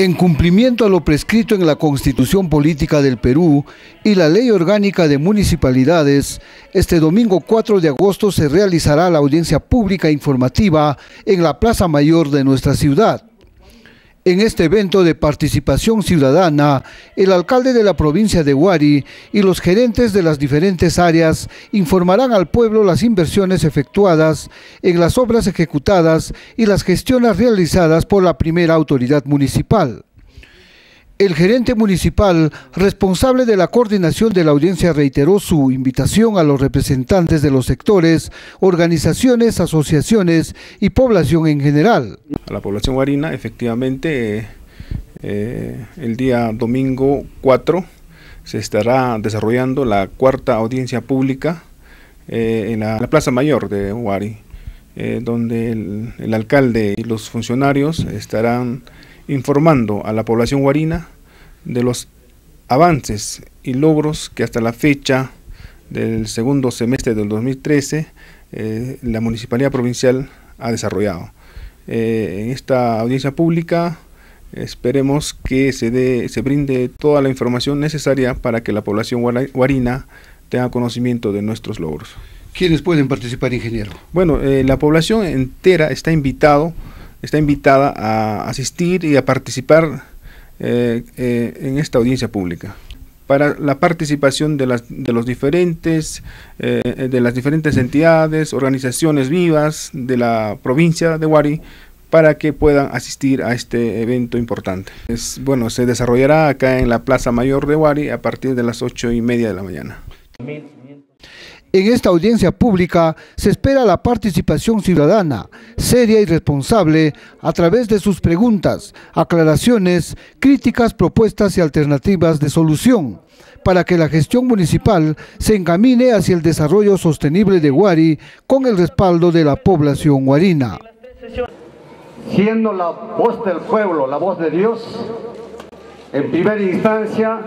En cumplimiento a lo prescrito en la Constitución Política del Perú y la Ley Orgánica de Municipalidades, este domingo 4 de agosto se realizará la audiencia pública informativa en la Plaza Mayor de nuestra ciudad. En este evento de participación ciudadana, el alcalde de la provincia de Huari y los gerentes de las diferentes áreas informarán al pueblo las inversiones efectuadas en las obras ejecutadas y las gestiones realizadas por la primera autoridad municipal. El gerente municipal responsable de la coordinación de la audiencia reiteró su invitación a los representantes de los sectores, organizaciones, asociaciones y población en general. A la población guarina, efectivamente, eh, el día domingo 4 se estará desarrollando la cuarta audiencia pública eh, en la, Plaza Mayor de Huari, eh, donde el alcalde y los funcionarios estarán informando a la población guarina de los avances y logros que hasta la fecha del segundo semestre del 2013 eh, la Municipalidad Provincial ha desarrollado. Eh, en esta audiencia pública esperemos que se, dé, se brinde toda la información necesaria para que la población guarina tenga conocimiento de nuestros logros. ¿Quiénes pueden participar, ingeniero? Bueno, eh, la población entera está invitado está invitada a asistir y a participar eh, eh, en esta audiencia pública para la participación de las, de los diferentes, eh, de las diferentes entidades, organizaciones vivas de la provincia de Huari, para que puedan asistir a este evento importante. Es, bueno, se desarrollará acá en la Plaza Mayor de Huari a partir de las ocho y media de la mañana. En esta audiencia pública se espera la participación ciudadana, seria y responsable, a través de sus preguntas, aclaraciones, críticas, propuestas y alternativas de solución, para que la gestión municipal se encamine hacia el desarrollo sostenible de Huari con el respaldo de la población huarina. Siendo la voz del pueblo, la voz de Dios, en primera instancia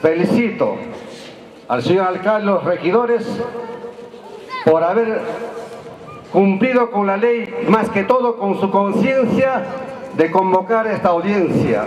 felicito al señor alcalde, los regidores, por haber cumplido con la ley, más que todo con su conciencia de convocar esta audiencia.